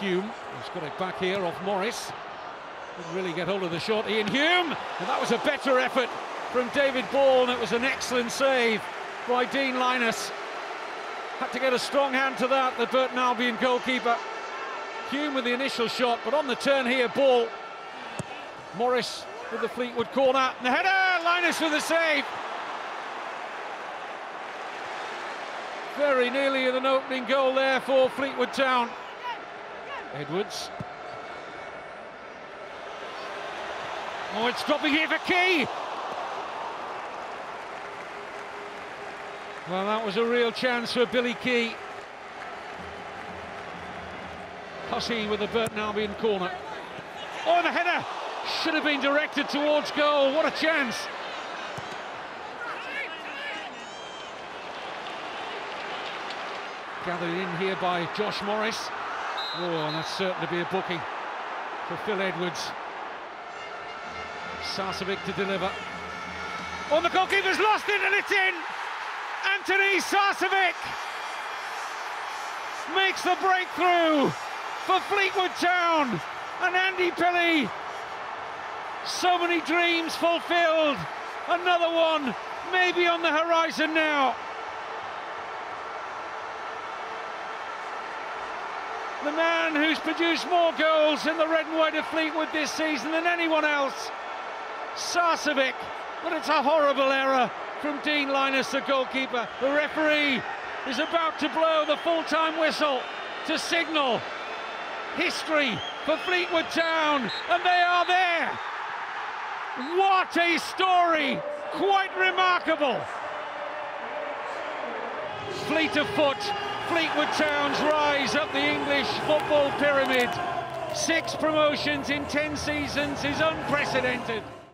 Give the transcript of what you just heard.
Hume, he's got it back here off Morris. Didn't really get hold of the shot, Iain Hume, and that was a better effort from David Ball, and it was an excellent save by Dean Lyness. Had to get a strong hand to that, the Burton Albion goalkeeper. Hume with the initial shot, but on the turn here, Ball. Morris with the Fleetwood corner, and the header, Lyness with the save. Very nearly an opening goal there for Fleetwood Town. Edwards. Oh, it's dropping here for Kee. Well, that was a real chance for Billy Kee. Hussey with the Burton Albion corner. Oh, the header should have been directed towards goal. What a chance. Gathered in here by Josh Morris. Oh, and that's certain to be a booking for Phil Edwards. Sarcevic to deliver. Oh, the goalkeeper's lost it and it's in! Anthony Sarcevic makes the breakthrough for Fleetwood Town and Andy Pilley. So many dreams fulfilled. Another one maybe on the horizon now. The man who's produced more goals in the red and white of Fleetwood this season than anyone else. Sarcevic, but it's a horrible error from Dean Lyness, the goalkeeper. The referee is about to blow the full-time whistle to signal history for Fleetwood Town, and they are there. What a story! Quite remarkable. Fleet of foot, Fleetwood Town's rise up the English football pyramid. Six promotions in 10 seasons is unprecedented.